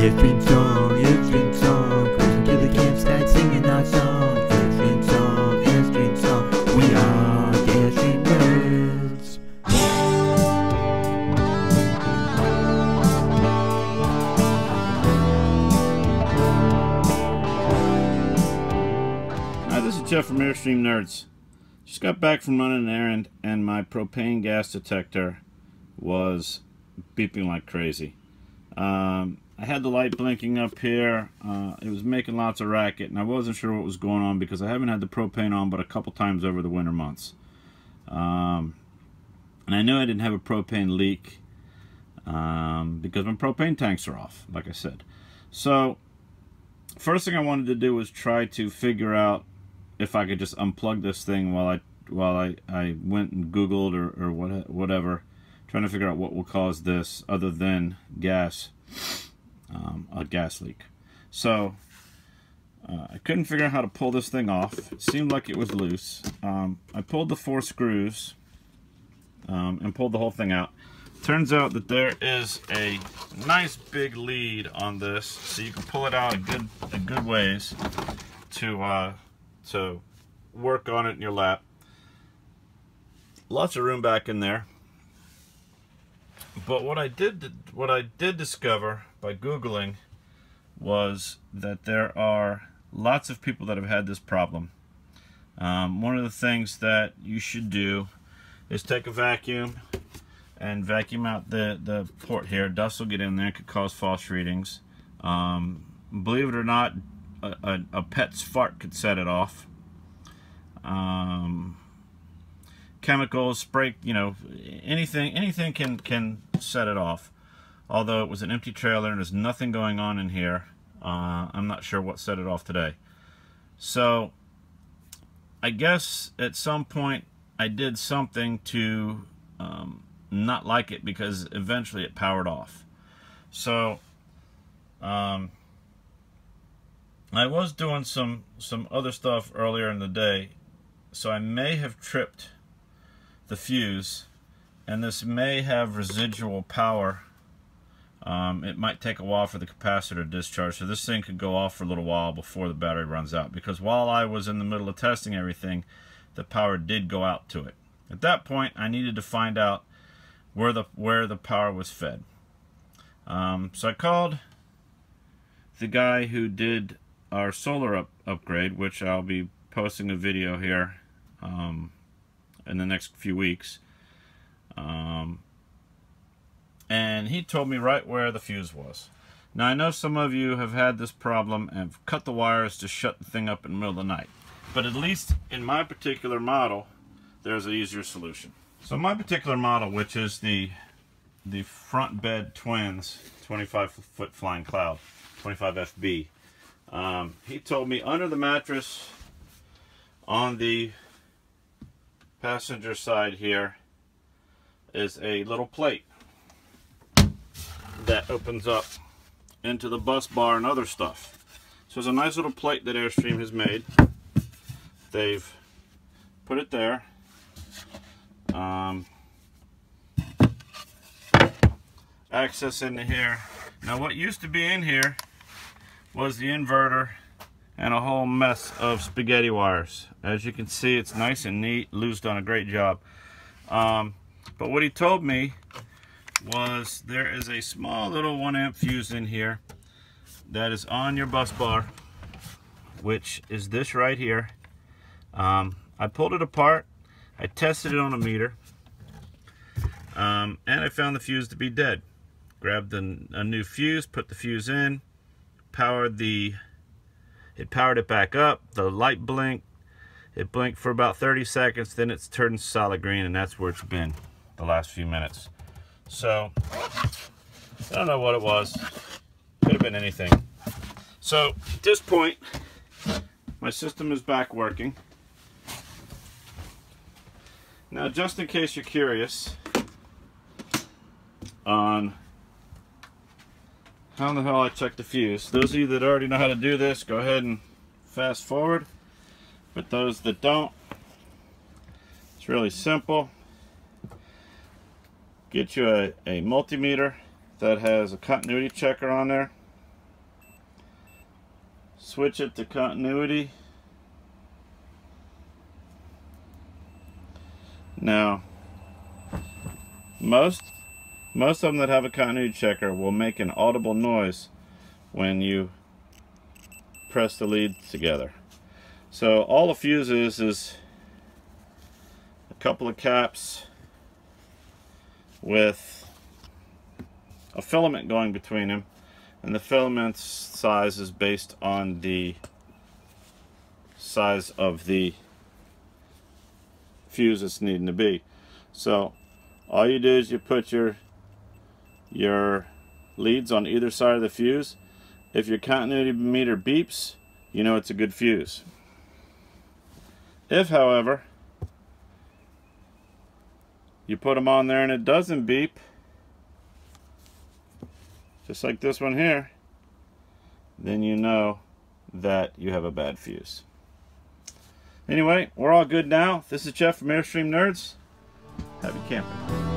Airstream song, Airstream song, cruising to the campsite singing our song. Airstream song, Airstream song, we are Airstream nerds. Hi, this is Jeff from Airstream Nerds. Just got back from running an errand and my propane gas detector was beeping like crazy. Um, I had the light blinking up here. Uh, it was making lots of racket and I wasn't sure what was going on because I haven't had the propane on but a couple times over the winter months. Um, and I knew I didn't have a propane leak um, because my propane tanks are off, like I said. So first thing I wanted to do was try to figure out if I could just unplug this thing while I while I, I went and Googled or, or what, whatever, trying to figure out what will cause this other than gas, um, a gas leak. So uh, I couldn't figure out how to pull this thing off. It seemed like it was loose. Um, I pulled the four screws um, and pulled the whole thing out. Turns out that there is a nice big lead on this, so you can pull it out a good a good ways to uh, to work on it in your lap. Lots of room back in there. But what I did what I did discover by googling was that there are lots of people that have had this problem. Um, one of the things that you should do is take a vacuum and vacuum out the, the port here. Dust will get in there, could cause false readings. Um, believe it or not, a, a, a, pet's fart could set it off. Um, chemicals, spray, you know, anything, anything can, can set it off. Although it was an empty trailer and there's nothing going on in here, uh, I'm not sure what set it off today. So, I guess at some point I did something to um, not like it because eventually it powered off. So, um, I was doing some some other stuff earlier in the day, so I may have tripped the fuse, and this may have residual power. Um, it might take a while for the capacitor to discharge, so this thing could go off for a little while before the battery runs out. Because while I was in the middle of testing everything, the power did go out to it. At that point, I needed to find out where the where the power was fed. Um, so I called the guy who did our solar up, upgrade, which I'll be posting a video here um, in the next few weeks. Um, and he told me right where the fuse was. Now I know some of you have had this problem and have cut the wires to shut the thing up in the middle of the night. But at least in my particular model, there's an easier solution. So my particular model, which is the the front bed twins 25 foot flying cloud 25 FB um, he told me under the mattress on the passenger side here is a little plate that opens up into the bus bar and other stuff so it's a nice little plate that Airstream has made they've put it there um, access into here. Now what used to be in here was the inverter and a whole mess of spaghetti wires. As you can see, it's nice and neat. Lou's done a great job. Um, but what he told me was there is a small little one amp fuse in here that is on your bus bar, which is this right here. Um, I pulled it apart I tested it on a meter, um, and I found the fuse to be dead. Grabbed a, a new fuse, put the fuse in, powered the, it powered it back up, the light blinked, it blinked for about 30 seconds, then it's turned solid green, and that's where it's been the last few minutes. So, I don't know what it was. Could have been anything. So, at this point, my system is back working. Now, just in case you're curious on how in the hell I check the fuse, those of you that already know how to do this, go ahead and fast forward. But those that don't, it's really simple. Get you a, a multimeter that has a continuity checker on there. switch it to continuity. Now, most most of them that have a continuity checker will make an audible noise when you press the leads together. So all a fuse is is a couple of caps with a filament going between them and the filament size is based on the size of the fuse it's needing to be. So all you do is you put your your leads on either side of the fuse. If your continuity meter beeps, you know it's a good fuse. If, however, you put them on there and it doesn't beep, just like this one here, then you know that you have a bad fuse. Anyway, we're all good now. This is Jeff from Airstream Nerds. Happy camping.